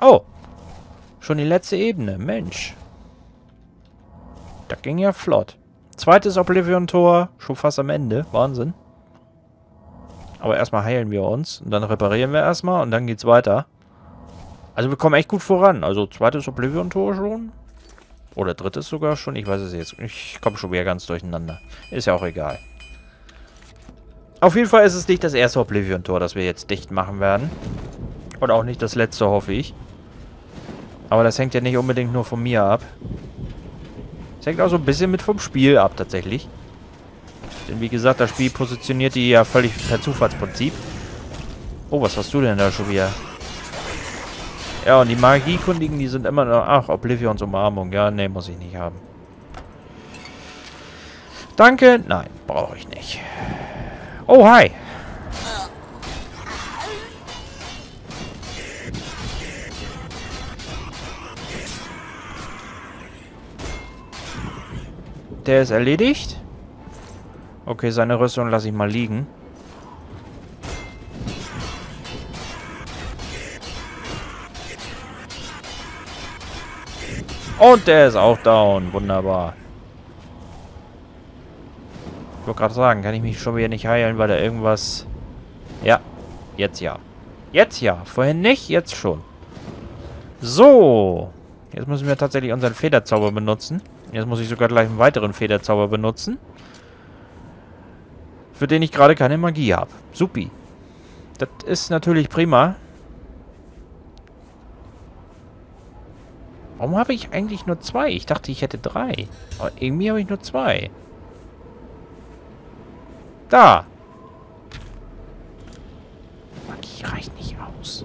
Oh. Schon die letzte Ebene. Mensch. Das ging ja flott. Zweites Oblivion-Tor. Schon fast am Ende. Wahnsinn. Aber erstmal heilen wir uns. Und dann reparieren wir erstmal. Und dann geht's weiter. Also wir kommen echt gut voran. Also zweites Oblivion-Tor schon. Oder drittes sogar schon. Ich weiß es jetzt. Ich komme schon wieder ganz durcheinander. Ist ja auch egal. Auf jeden Fall ist es nicht das erste Oblivion-Tor, das wir jetzt dicht machen werden. Und auch nicht das letzte, hoffe ich. Aber das hängt ja nicht unbedingt nur von mir ab. Es hängt auch so ein bisschen mit vom Spiel ab, tatsächlich. Denn wie gesagt, das Spiel positioniert die ja völlig per Zufallsprinzip. Oh, was hast du denn da schon wieder? Ja, und die Magiekundigen, die sind immer noch... Ach, Oblivions Umarmung. Ja, nee, muss ich nicht haben. Danke. Nein, brauche ich nicht. Oh, hi. Der ist erledigt. Okay, seine Rüstung lasse ich mal liegen. Und der ist auch down. Wunderbar. Ich wollte gerade sagen, kann ich mich schon wieder nicht heilen, weil da irgendwas... Ja, jetzt ja. Jetzt ja. Vorhin nicht, jetzt schon. So. Jetzt müssen wir tatsächlich unseren Federzauber benutzen. Jetzt muss ich sogar gleich einen weiteren Federzauber benutzen. Für den ich gerade keine Magie habe. Supi. Das ist natürlich prima. Warum habe ich eigentlich nur zwei? Ich dachte, ich hätte drei. Aber irgendwie habe ich nur zwei. Da. Magie reicht nicht aus.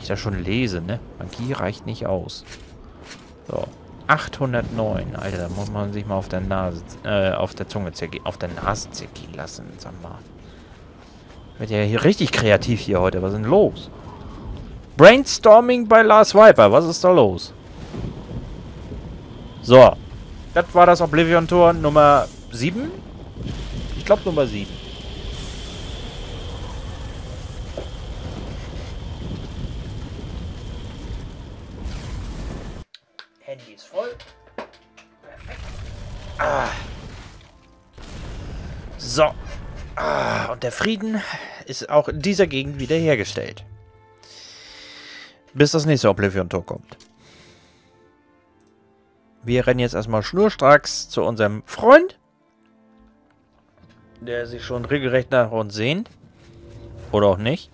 Ich das schon lese, ne? Magie reicht nicht aus. So. 809. Alter, da muss man sich mal auf der Nase, äh, auf der Zunge zergehen, auf der Nase zergehen lassen, sag mal. Wird ja hier richtig kreativ hier heute. Was ist denn los? Brainstorming bei Lars Viper. Was ist da los? So. Das war das Oblivion-Tor Nummer 7? Ich glaube Nummer 7. und der Frieden ist auch in dieser Gegend wiederhergestellt. Bis das nächste Oblivion-Tor kommt. Wir rennen jetzt erstmal schnurstracks zu unserem Freund. Der sich schon regelrecht nach uns sehnt. Oder auch nicht.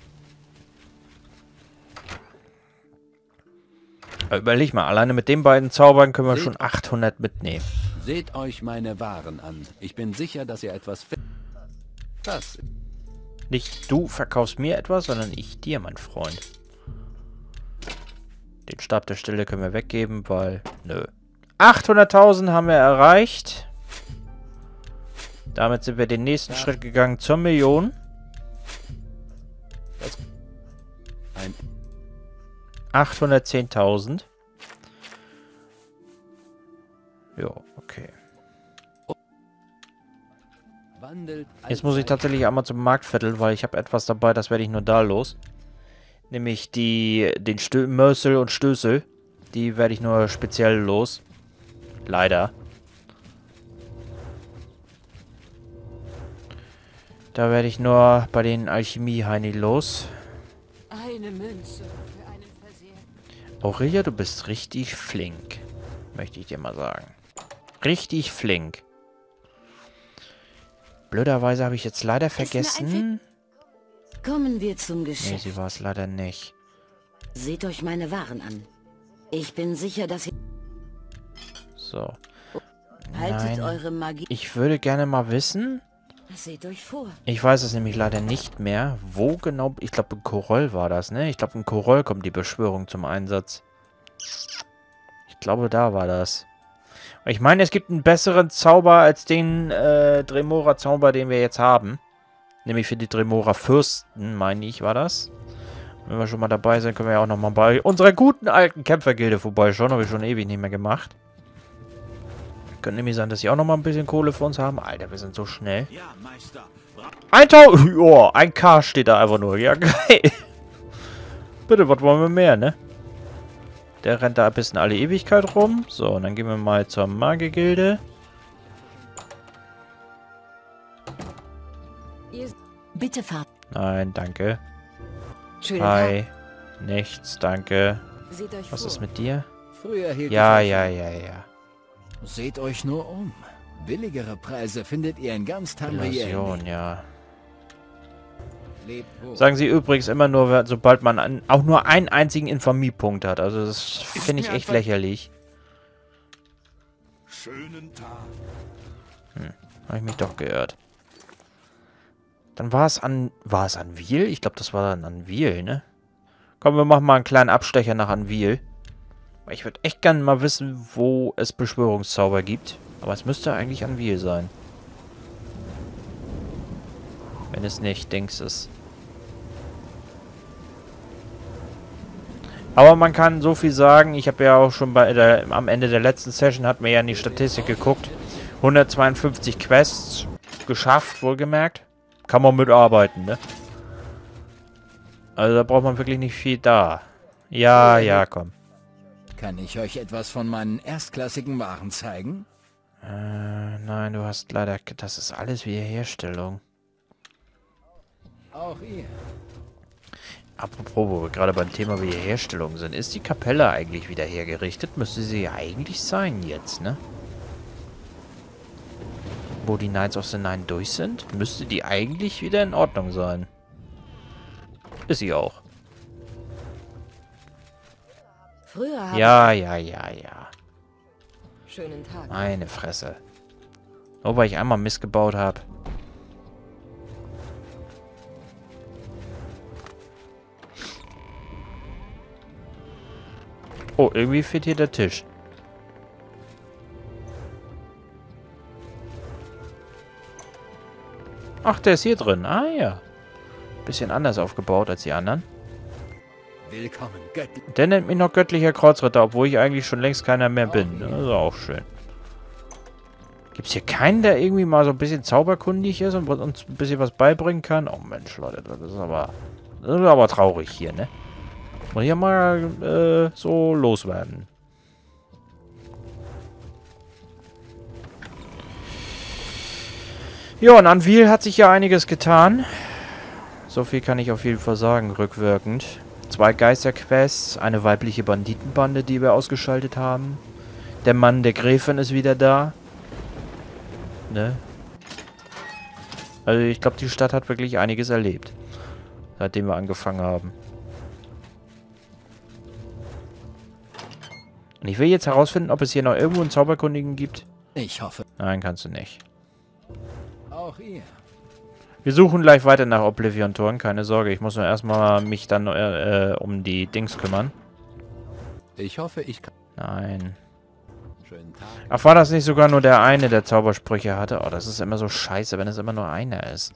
Überleg mal, alleine mit den beiden Zaubern können wir Seht schon 800 mitnehmen. Seht euch meine Waren an. Ich bin sicher, dass ihr etwas findet. Das. Nicht du verkaufst mir etwas, sondern ich dir, mein Freund. Den Stab der Stille können wir weggeben, weil... Nö. 800.000 haben wir erreicht. Damit sind wir den nächsten ja. Schritt gegangen zur Million. 810.000. Ja, okay. Jetzt muss ich tatsächlich einmal zum Marktviertel, weil ich habe etwas dabei, das werde ich nur da los. Nämlich die, den Stö Mörsel und Stößel. Die werde ich nur speziell los. Leider. Da werde ich nur bei den Alchemie-Heini los. Eine Münze für einen. Aurelia, du bist richtig flink. Möchte ich dir mal sagen. Richtig flink. Blöderweise habe ich jetzt leider vergessen... Kommen wir zum Geschäft. Nee, sie war es leider nicht. Seht euch meine Waren an. Ich bin sicher, dass ihr... So. Haltet Nein. eure Magie. Ich würde gerne mal wissen. Seht euch vor. Ich weiß es nämlich leider nicht mehr. Wo genau. Ich glaube, in Koroll war das, ne? Ich glaube, in Koroll kommt die Beschwörung zum Einsatz. Ich glaube, da war das. Ich meine, es gibt einen besseren Zauber als den äh, Dremora-Zauber, den wir jetzt haben. Nämlich für die Dremora-Fürsten, meine ich, war das. Wenn wir schon mal dabei sind, können wir ja auch nochmal bei unserer guten alten Kämpfergilde vorbeischauen. Habe ich schon ewig nicht mehr gemacht. Könnte nämlich sein, dass sie auch noch mal ein bisschen Kohle für uns haben. Alter, wir sind so schnell. Meister. 1000... Oh, ein K steht da einfach nur. Ja, geil. Bitte, was wollen wir mehr, ne? Der rennt da ein bisschen alle Ewigkeit rum. So, und dann gehen wir mal zur Magiergilde. Bitte fahrt. Nein, danke. Hi. Nichts, danke. Tag. Seht euch Was vor. ist mit dir? Früher hielt Ja, ja, ja, ja. Seht euch nur um. Billigere Preise findet ihr in ganz Tamriel. Illusion, ja. Sagen sie übrigens immer nur, sobald man an, auch nur einen einzigen Infamie-Punkt hat. Also das finde ich echt lächerlich. Schönen Tag. Habe ich mich doch geirrt. Dann war es an... War es an Wiel? Ich glaube, das war dann an Wiel, ne? Komm, wir machen mal einen kleinen Abstecher nach Anvil. Ich würde echt gerne mal wissen, wo es Beschwörungszauber gibt. Aber es müsste eigentlich Anvil sein. Wenn es nicht, denkst es. Aber man kann so viel sagen, ich habe ja auch schon bei der, am Ende der letzten Session, hat mir ja in die Statistik geguckt. 152 Quests geschafft, wohlgemerkt. Kann man mitarbeiten, ne? Also da braucht man wirklich nicht viel da. Ja, ja, komm. Kann ich euch etwas von meinen erstklassigen Waren zeigen? Äh, nein, du hast leider... Das ist alles Wiederherstellung. Auch ihr. Apropos, wo wir gerade beim Thema Wiederherstellung sind. Ist die Kapelle eigentlich wieder hergerichtet? Müsste sie ja eigentlich sein jetzt, ne? Wo die Knights of the Nine durch sind, müsste die eigentlich wieder in Ordnung sein. Ist sie auch. Früher Ja, ja, ja, ja. Schönen Tag. Meine Fresse. Nur weil ich einmal missgebaut habe. Oh, irgendwie fehlt hier der Tisch. Ach, der ist hier drin. Ah ja. Bisschen anders aufgebaut als die anderen. Willkommen. Der nennt mich noch göttlicher Kreuzritter, obwohl ich eigentlich schon längst keiner mehr bin. Das ist auch schön. Gibt es hier keinen, der irgendwie mal so ein bisschen zauberkundig ist und uns ein bisschen was beibringen kann? Oh Mensch, Leute, das ist aber, das ist aber traurig hier, ne? Muss ich ja mal äh, so loswerden. Ja, und an Wiel hat sich ja einiges getan. So viel kann ich auf jeden Fall sagen, rückwirkend. Zwei Geisterquests, eine weibliche Banditenbande, die wir ausgeschaltet haben. Der Mann der Gräfin ist wieder da. Ne? Also ich glaube, die Stadt hat wirklich einiges erlebt. Seitdem wir angefangen haben. Und ich will jetzt herausfinden, ob es hier noch irgendwo einen Zauberkundigen gibt. Ich hoffe, Nein, kannst du nicht. auch ihr. Wir suchen gleich weiter nach Oblivion-Toren, keine Sorge. Ich muss nur erstmal mich dann äh, äh, um die Dings kümmern. Ich hoffe, ich kann. Nein. Schönen Tag. Ach, war das nicht sogar nur der eine, der Zaubersprüche hatte? Oh, das ist immer so scheiße, wenn es immer nur einer ist.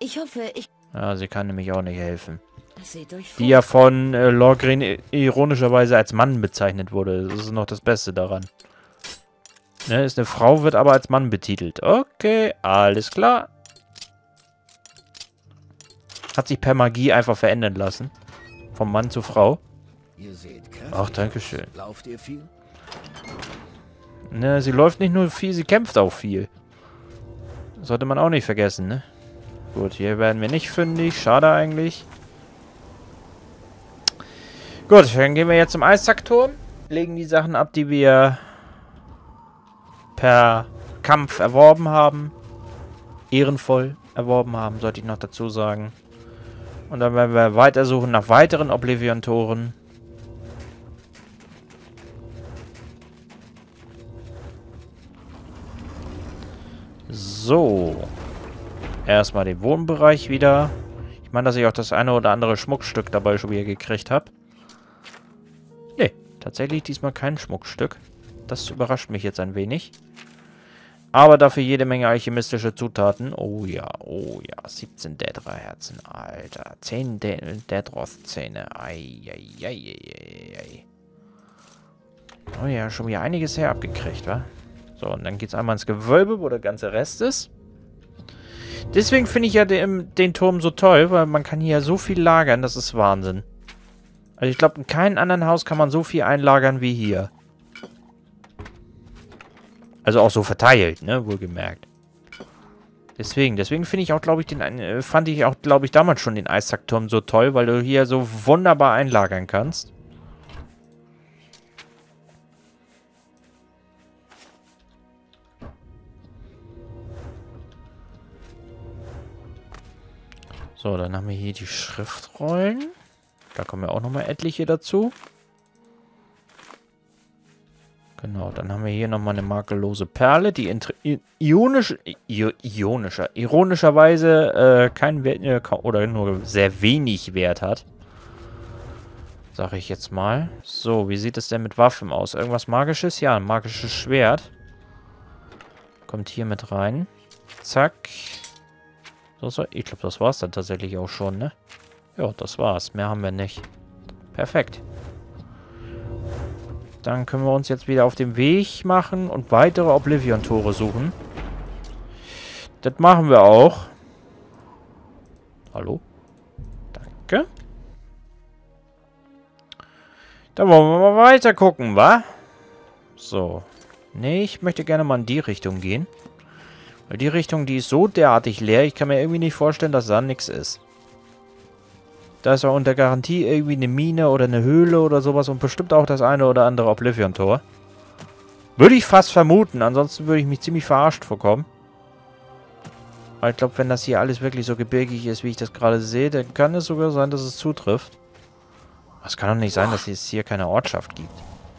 Ich hoffe, ich... Ja, sie kann nämlich auch nicht helfen. Die ja von äh, Lorgren i- ironischerweise als Mann bezeichnet wurde. Das ist noch das Beste daran. Ne, ist eine Frau, wird aber als Mann betitelt. Okay, alles klar. Hat sich per Magie einfach verändern lassen. Vom Mann zur Frau. Ach, danke schön. aus. Lauft ihr viel? Ne, sie läuft nicht nur viel, sie kämpft auch viel. Sollte man auch nicht vergessen, ne? Gut, hier werden wir nicht fündig. Schade eigentlich. Gut, dann gehen wir jetzt zum Eissackturm. Legen die Sachen ab, die wir per Kampf erworben haben. Ehrenvoll erworben haben, sollte ich noch dazu sagen. Und dann werden wir weitersuchen nach weiteren Oblivion-Toren. So. Erstmal den Wohnbereich wieder. Ich meine, dass ich auch das eine oder andere Schmuckstück dabei schon wieder gekriegt habe. Nee, tatsächlich diesmal kein Schmuckstück. Das überrascht mich jetzt ein wenig. Aber dafür jede Menge alchemistische Zutaten. Oh ja, oh ja. 17 Dedra-Herzen, Alter. 10 De Dedros-Zähne. Eieieiei. Oh ja, schon wieder einiges her abgekriegt, wa? So, und dann geht's einmal ins Gewölbe, wo der ganze Rest ist. Deswegen finde ich ja den, den Turm so toll, weil man kann hier so viel lagern, das ist Wahnsinn. Also ich glaube, in keinem anderen Haus kann man so viel einlagern wie hier. Also auch so verteilt, ne, wohlgemerkt. Deswegen, deswegen finde ich auch, glaube ich, den, äh, fand ich auch, glaube ich, damals schon den Eissackturm so toll, weil du hier so wunderbar einlagern kannst. So, dann haben wir hier die Schriftrollen. Da kommen ja auch nochmal etliche dazu. Genau, dann haben wir hier nochmal eine makellose Perle, die ionisch, ionischer, ironischerweise äh, keinen Wert äh, oder nur sehr wenig Wert hat. Sag ich jetzt mal. So, wie sieht es denn mit Waffen aus? Irgendwas magisches? Ja, ein magisches Schwert. Kommt hier mit rein. Zack. So, ich glaube, das war es dann tatsächlich auch schon, ne? Ja, das war's. Mehr haben wir nicht. Perfekt. Dann können wir uns jetzt wieder auf den Weg machen und weitere Oblivion-Tore suchen. Das machen wir auch. Hallo? Danke. Dann wollen wir mal weiter gucken, wa? So. Nee, ich möchte gerne mal in die Richtung gehen. Weil die Richtung, die ist so derartig leer, ich kann mir irgendwie nicht vorstellen, dass da nichts ist. Da ist ja unter Garantie irgendwie eine Mine oder eine Höhle oder sowas und bestimmt auch das eine oder andere Oblivion-Tor. Würde ich fast vermuten, ansonsten würde ich mich ziemlich verarscht vorkommen. Weil ich glaube, wenn das hier alles wirklich so gebirgig ist, wie ich das gerade sehe, dann kann es sogar sein, dass es zutrifft. Es kann doch nicht sein, dass es hier keine Ortschaft gibt.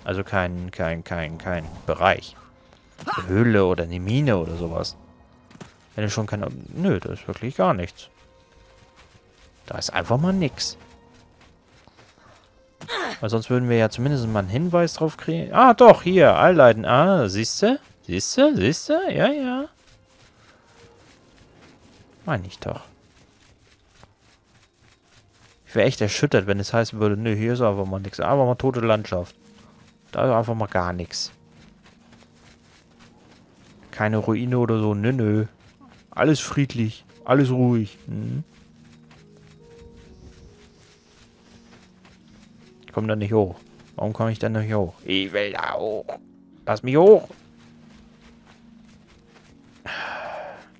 Also kein, kein, kein, kein Bereich. Eine Höhle oder eine Mine oder sowas. Wenn es schon keine... Nö, da ist wirklich gar nichts. Da ist einfach mal nix. Weil sonst würden wir ja zumindest mal einen Hinweis drauf kriegen. Ah, doch, hier, Allleiden. Ah, siehst du? Siehst du? Siehst du? Ja, ja. Meine ich doch. Ich wäre echt erschüttert, wenn es heißen würde, nö, hier ist einfach mal nichts. Einfach mal tote Landschaft. Da ist einfach mal gar nichts. Keine Ruine oder so. Nö, nö. Alles friedlich. Alles ruhig. Hm. Ich komme da nicht hoch. Warum komme ich da nicht hoch? Ich will da hoch. Lass mich hoch.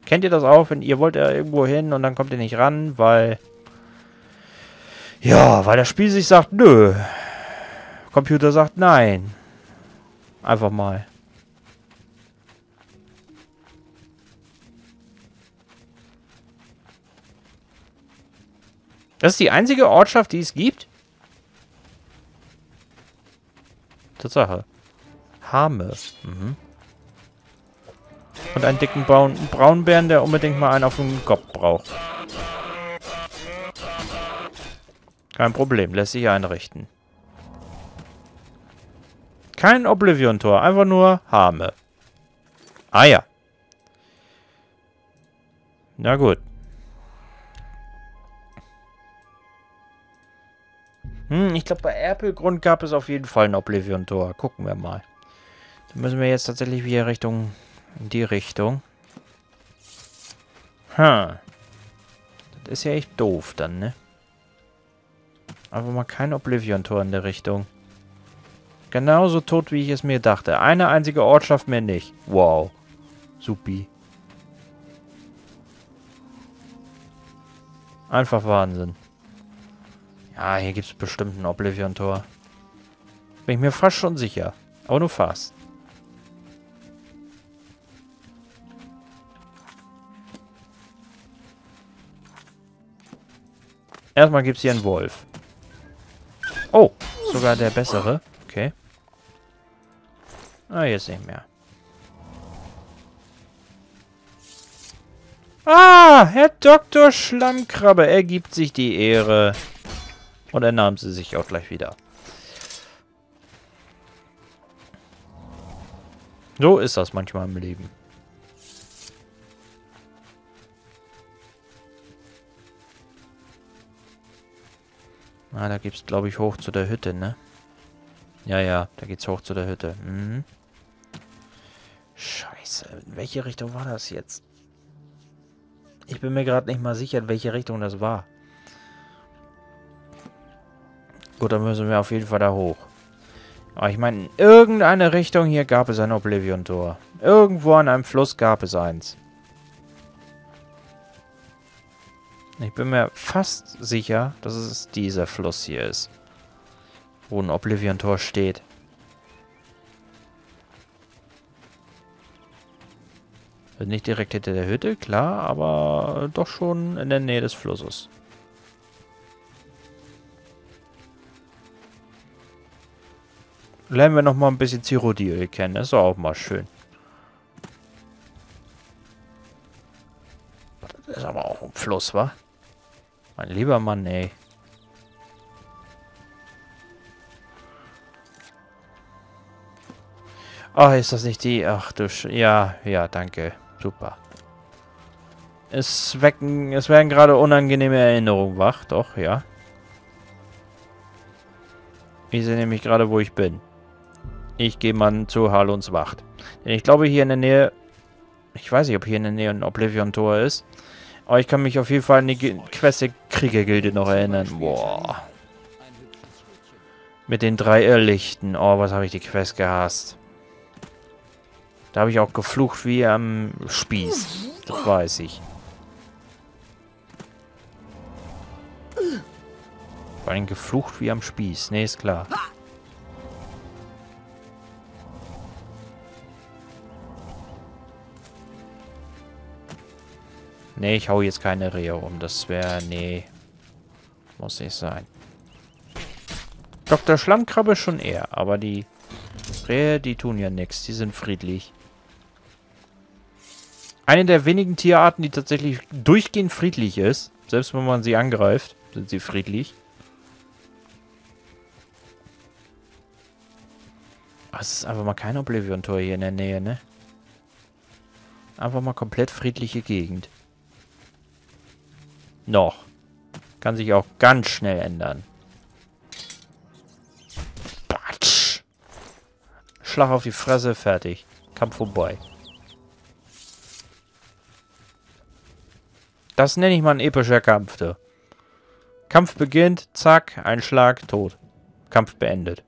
Kennt ihr das auch, wenn ihr wollt ja irgendwo hin und dann kommt ihr nicht ran, weil... Ja, weil das Spiel sich sagt, nö. Computer sagt nein. Einfach mal. Das ist die einzige Ortschaft, die es gibt? Tatsache. Hame. Mhm. Und einen dicken Braun Braunbären, der unbedingt mal einen auf den Kopf braucht. Kein Problem, lässt sich einrichten. Kein Oblivion-Tor, einfach nur Hame. Ah ja. Na gut. Hm, ich glaube, bei Erpelgrund gab es auf jeden Fall ein Oblivion-Tor. Gucken wir mal. Dann müssen wir jetzt tatsächlich wieder Richtung... In die Richtung. Hm. Das ist ja echt doof dann, ne? Einfach mal kein Oblivion-Tor in der Richtung. Genauso tot, wie ich es mir dachte. Eine einzige Ortschaft mehr nicht. Wow. Supi. Einfach Wahnsinn. Ja, hier gibt es bestimmt ein Oblivion-Tor. Bin ich mir fast schon sicher. Aber nur fast. Erstmal gibt es hier einen Wolf. Oh, sogar der bessere. Okay. Ah, jetzt nicht mehr. Ah, Herr Dr. Schlammkrabbe, er gibt sich die Ehre. Und er nahm sie sich auch gleich wieder. So ist das manchmal im Leben. Ah, da gibt's, glaube ich, hoch zu der Hütte, ne? Ja, ja, da geht's hoch zu der Hütte. Mhm. Scheiße, in welche Richtung war das jetzt? Ich bin mir gerade nicht mal sicher, in welche Richtung das war. Gut, dann müssen wir auf jeden Fall da hoch. Aber ich meine, in irgendeine Richtung hier gab es ein Oblivion-Tor. Irgendwo an einem Fluss gab es eins. Ich bin mir fast sicher, dass es dieser Fluss hier ist. Wo ein Oblivion-Tor steht. Nicht direkt hinter der Hütte, klar, aber doch schon in der Nähe des Flusses. Lernen wir noch mal ein bisschen Cyrodiil kennen. Das ist auch mal schön. Das ist aber auch ein Fluss, wa? Mein lieber Mann, ey. Ach, ist das nicht die? Ach du Sch Ja, ja, danke. Super. Es wecken, es werden gerade unangenehme Erinnerungen wach. Doch, ja. Ich sehe nämlich gerade, wo ich bin. Ich gehe mal zu Harlons Wacht. Denn ich glaube, hier in der Nähe... Ich weiß nicht, ob hier in der Nähe ein Oblivion-Tor ist. Aber ich kann mich auf jeden Fall an die Quest der Kriegergilde noch erinnern. Boah. Mit den drei Irrlichten. Oh, was habe ich die Quest gehasst. Da habe ich auch geflucht wie am Spieß. Das weiß ich. Vor allem geflucht wie am Spieß. Ne, ist klar. Ne, ich hau jetzt keine Rehe um. Das wäre... Nee. Muss nicht sein. Dr. Schlammkrabbe schon eher. Aber die Rehe, die tun ja nichts. Die sind friedlich. Eine der wenigen Tierarten, die tatsächlich durchgehend friedlich ist. Selbst wenn man sie angreift, sind sie friedlich. Aber es ist einfach mal kein Oblivion-Tor hier in der Nähe, ne? Einfach mal komplett friedliche Gegend. Noch. Kann sich auch ganz schnell ändern. Batsch. Schlag auf die Fresse, fertig. Kampf vorbei. Das nenne ich mal ein epischer Kampf, du. Kampf beginnt, zack, ein Schlag, tot. Kampf beendet.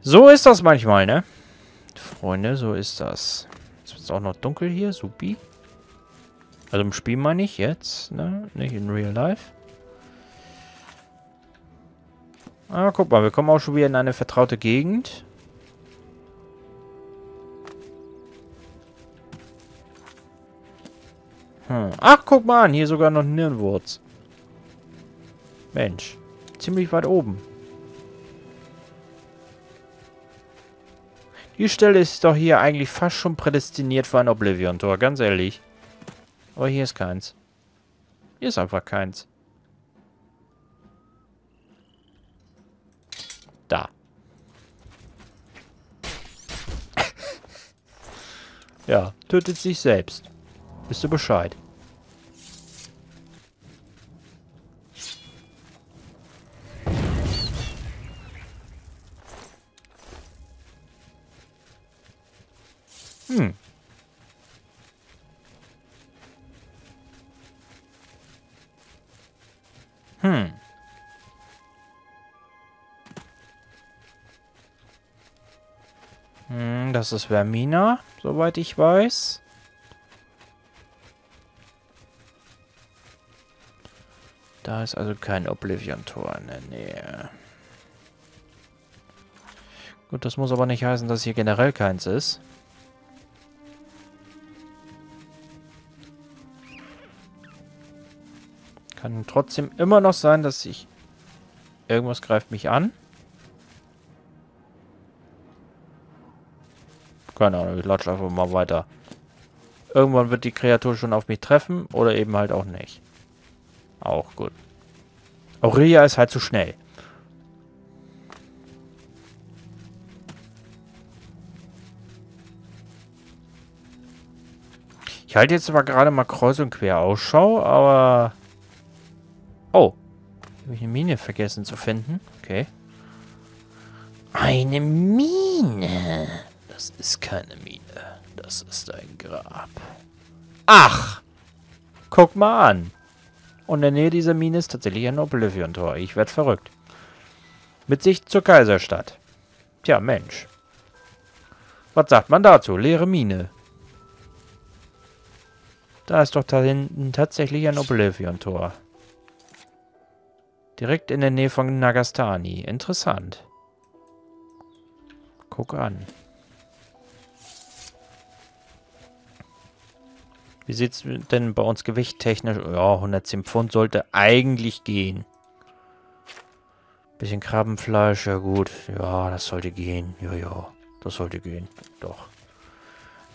So ist das manchmal, ne? Freunde, so ist das. Jetzt wird es auch noch dunkel hier, supi. Also im Spiel meine ich jetzt, ne? Nicht in Real Life. Ah, guck mal, wir kommen auch schon wieder in eine vertraute Gegend. Hm. Ach, guck mal an, hier sogar noch Nirnwurz. Mensch, ziemlich weit oben. Die Stelle ist doch hier eigentlich fast schon prädestiniert für ein Oblivion-Tor, ganz ehrlich. Aber hier ist keins. Hier ist einfach keins. Da. ja, tötet sich selbst. Wisst ihr Bescheid. Hm. Hm. Hm, das ist Vermina, soweit ich weiß. Da ist also kein Oblivion-Tor in der Nähe. Gut, das muss aber nicht heißen, dass hier generell keins ist. Kann trotzdem immer noch sein, dass ich... Irgendwas greift mich an. Keine Ahnung, ich latsche einfach mal weiter. Irgendwann wird die Kreatur schon auf mich treffen oder eben halt auch nicht. Auch gut. Aurelia ist halt zu schnell. Ich halte jetzt aber gerade mal kreuz und quer Ausschau, aber... Habe ich eine Mine vergessen zu finden? Okay. Eine Mine. Das ist keine Mine. Das ist ein Grab. Ach! Guck mal an. Und in der Nähe dieser Mine ist tatsächlich ein Oblivion-Tor. Ich werde verrückt. Mit Sicht zur Kaiserstadt. Tja, Mensch. Was sagt man dazu? Leere Mine. Da ist doch da hinten tatsächlich ein Oblivion-Tor. Direkt in der Nähe von Nagastani. Interessant. Guck an. Wie sieht es denn bei uns gewichttechnisch? Ja, 110 Pfund sollte eigentlich gehen. Bisschen Krabbenfleisch, ja gut. Ja, das sollte gehen. Ja, ja, das sollte gehen. Doch.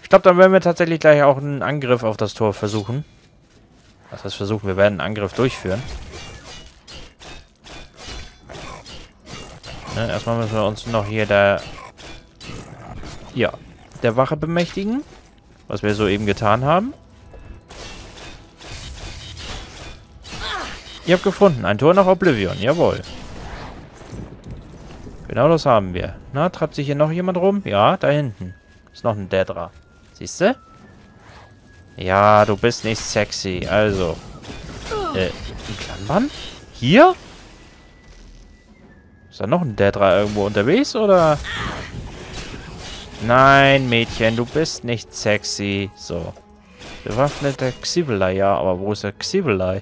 Ich glaube, dann werden wir tatsächlich gleich auch einen Angriff auf das Tor versuchen. Was heißt versuchen? Wir werden einen Angriff durchführen. Ne, erstmal müssen wir uns noch hier der... Ja, der Wache bemächtigen. Was wir soeben getan haben. Ihr habt gefunden. Ein Tor nach Oblivion. Jawohl. Genau das haben wir. Na, treibt sich hier noch jemand rum? Ja, da hinten. Ist noch ein Dedra. Siehst du? Ja, du bist nicht sexy. Also. Äh, ein Klammern? Hier? Ist da noch ein Dedra irgendwo unterwegs, oder? Nein, Mädchen, du bist nicht sexy. So. Bewaffneter Xivelei, ja, aber wo ist der Xivelei?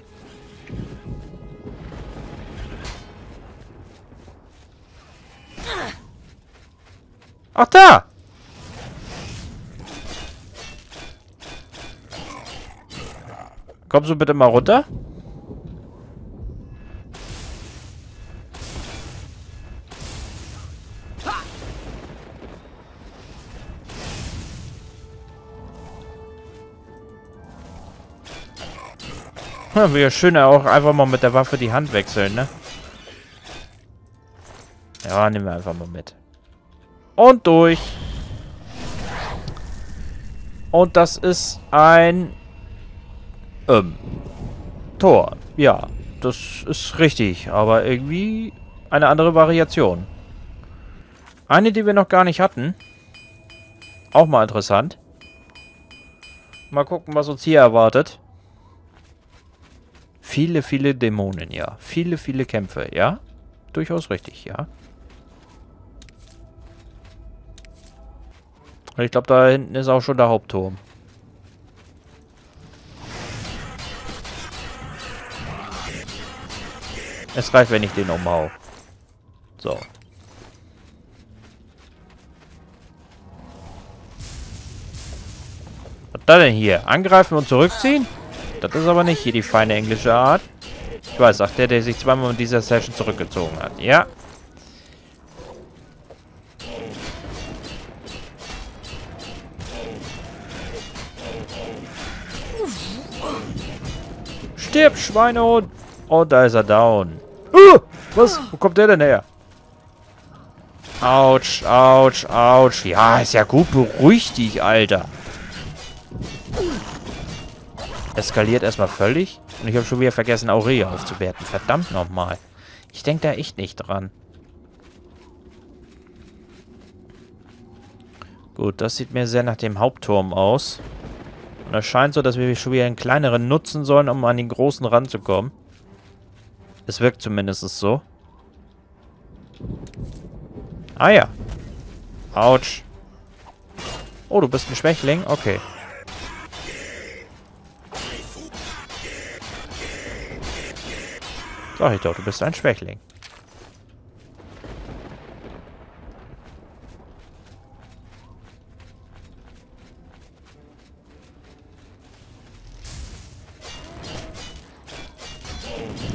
Ach, da! Kommst du bitte mal runter? Ja, wäre schön auch einfach mal mit der Waffe die Hand wechseln, ne? Ja, nehmen wir einfach mal mit. Und durch. Und das ist ein ähm, Tor. Ja, das ist richtig, aber irgendwie eine andere Variation. Eine, die wir noch gar nicht hatten. Auch mal interessant. Mal gucken, was uns hier erwartet. Viele, viele Dämonen, ja. Viele, viele Kämpfe, ja. Durchaus richtig, ja. Ich glaube, da hinten ist auch schon der Hauptturm. Es reicht, wenn ich den umhau. So. Was da denn hier? Angreifen und zurückziehen? Das ist aber nicht hier die feine englische Art. Ich weiß, sagt der, der sich zweimal in dieser Session zurückgezogen hat. Ja. Stirb, Schweinehund! Und da ist er down. Uh, was? Wo kommt der denn her? Autsch, autsch, autsch. Ja, ist ja gut. Beruhig dich, Alter. Eskaliert erstmal völlig. Und ich habe schon wieder vergessen, Aurelia aufzuwerten. Verdammt nochmal. Ich denke da echt nicht dran. Gut, das sieht mir sehr nach dem Hauptturm aus. Und es scheint so, dass wir schon wieder einen kleineren nutzen sollen, um an den großen ranzukommen. Es wirkt zumindest so. Ah ja. Autsch. Oh, du bist ein Schwächling? Okay. Sag ich doch, du bist ein Schwächling.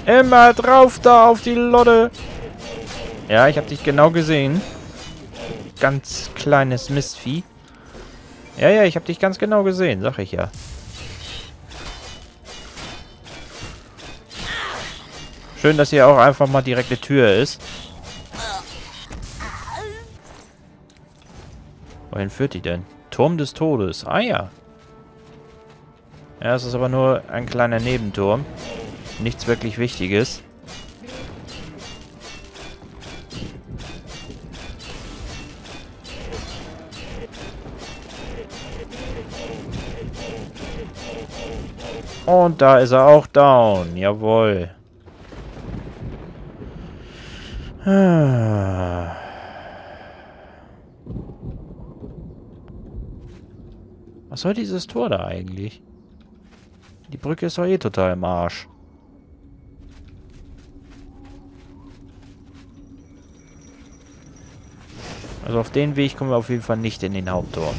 Immer drauf da auf die Lotte. Ja, ich habe dich genau gesehen. Ganz kleines Mistvieh. Ja, ja, ich habe dich ganz genau gesehen, sag ich ja. Schön, dass hier auch einfach mal direkt eine Tür ist. Wohin führt die denn? Turm des Todes. Ah ja. Ja, es ist aber nur ein kleiner Nebenturm. Nichts wirklich Wichtiges. Und da ist er auch down. Jawohl. Ah. Was soll dieses Tor da eigentlich? Die Brücke ist doch eh total im Arsch. Also auf den Weg kommen wir auf jeden Fall nicht in den Haupttor.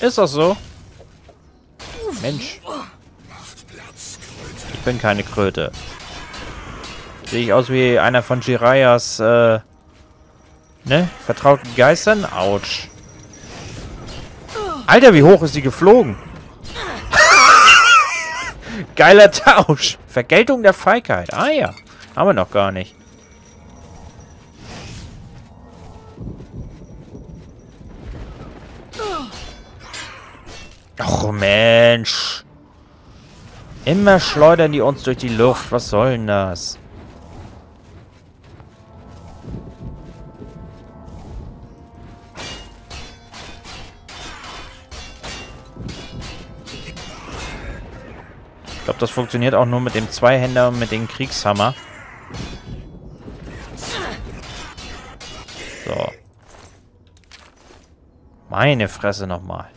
Ist das so? Mensch. Ich bin keine Kröte. Sehe ich aus wie einer von Jiraias, äh, ne? Vertrauten Geistern? Autsch. Alter, wie hoch ist die geflogen? Geiler Tausch. Vergeltung der Feigheit. Ah ja. Haben wir noch gar nicht. Och Mensch. Immer schleudern die uns durch die Luft. Was soll denn das? Ich glaube, das funktioniert auch nur mit dem Zweihänder und mit dem Kriegshammer. So. Meine Fresse nochmal.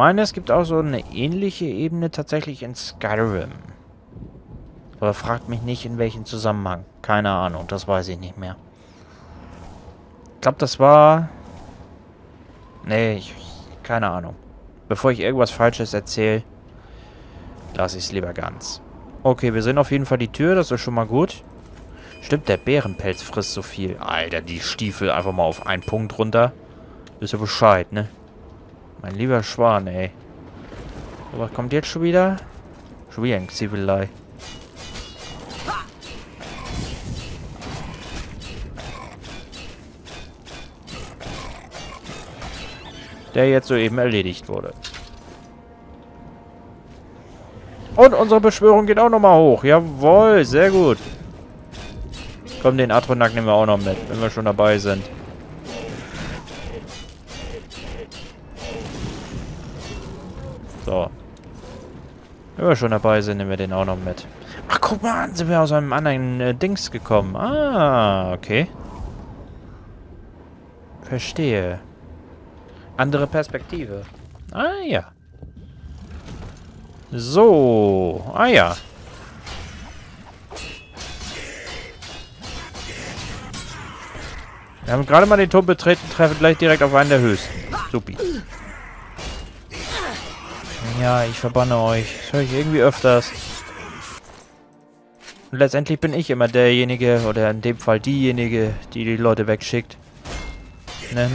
Meine, es gibt auch so eine ähnliche Ebene tatsächlich in Skyrim. Aber fragt mich nicht, in welchem Zusammenhang. Keine Ahnung, das weiß ich nicht mehr. Ich glaube, das war... Nee, ich, keine Ahnung. Bevor ich irgendwas Falsches erzähle, lasse ich es lieber ganz. Okay, wir sehen auf jeden Fall die Tür, das ist schon mal gut. Stimmt, der Bärenpelz frisst so viel. Alter, die Stiefel einfach mal auf einen Punkt runter. Ist ja Bescheid, ne? Mein lieber Schwan, ey. So, was kommt jetzt schon wieder? Schon wieder ein Zivilei. Der jetzt soeben erledigt wurde. Und unsere Beschwörung geht auch nochmal hoch. Jawohl, sehr gut. Komm, den Atronak nehmen wir auch noch mit, wenn wir schon dabei sind. Wenn wir schon dabei sind, nehmen wir den auch noch mit. Ach, guck mal sind wir aus einem anderen äh, Dings gekommen. Ah, okay. Verstehe. Andere Perspektive. Ah, ja. So. Ah, ja. Wir haben gerade mal den Turm betreten, treffen gleich direkt auf einen der höchsten. Supi. Ja, ich verbanne euch. Das höre ich irgendwie öfters. Und letztendlich bin ich immer derjenige, oder in dem Fall diejenige, die die Leute wegschickt. Ne?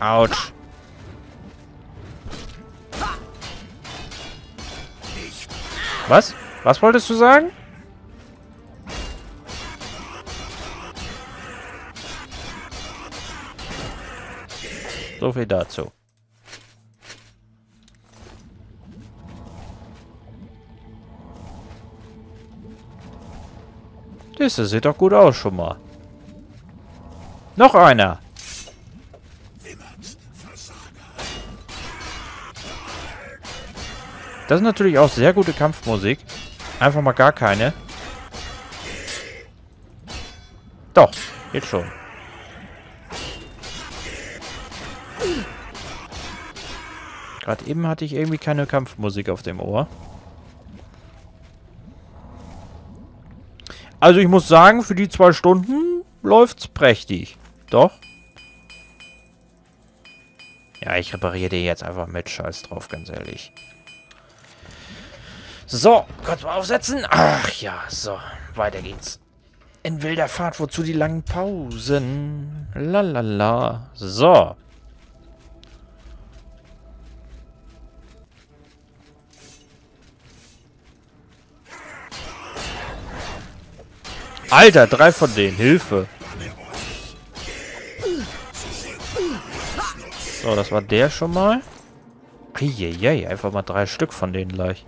Autsch. Was? Was wolltest du sagen? So viel dazu. Das sieht doch gut aus schon mal. Noch einer. Das ist natürlich auch sehr gute Kampfmusik. Einfach mal gar keine. Doch, jetzt schon. Gerade eben hatte ich irgendwie keine Kampfmusik auf dem Ohr. Also ich muss sagen, für die zwei Stunden läuft's prächtig. Doch. Ja, ich repariere die jetzt einfach mit. Scheiß drauf, ganz ehrlich. So, kurz mal aufsetzen. Ach ja, so. Weiter geht's. In wilder Fahrt, wozu die langen Pausen? Lalala. So. Alter, drei von denen. Hilfe. So, das war der schon mal. Eieiei, einfach mal drei Stück von denen gleich.